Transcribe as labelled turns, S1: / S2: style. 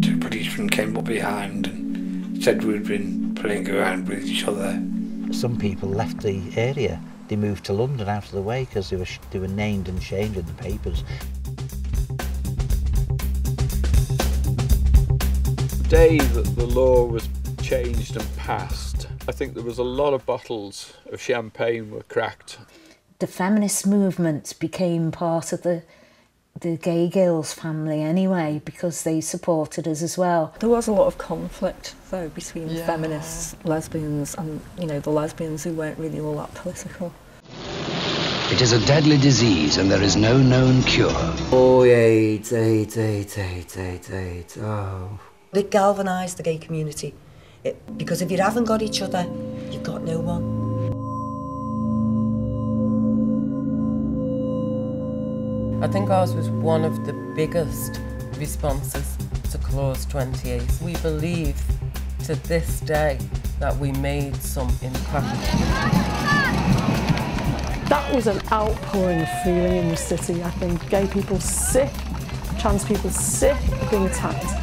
S1: The policeman came up behind and said we'd been playing around with each other.
S2: Some people left the area. They moved to London out of the way because they were, they were named and shamed in the papers.
S3: The day that the law was changed and passed, I think there was a lot of bottles of champagne were cracked.
S4: The feminist movement became part of the the Gay Girls family anyway because they supported us as well.
S5: There was a lot of conflict though between
S6: Yeah.
S5: feminists, lesbians and you know the lesbians who weren't really all that political.
S7: It is a deadly disease and there is no known cure.
S8: Oh, AIDS, AIDS, AIDS, AIDS, AIDS, AIDS. Oh.
S6: It galvanised the gay community. It, because if you haven't got each other, you've got no one.
S9: I think ours was one of the biggest responses to Clause 28. We believe to this day that we made some impact.
S10: That was an outpouring of feeling in the city. I think gay people sick, trans people sick of being attacked.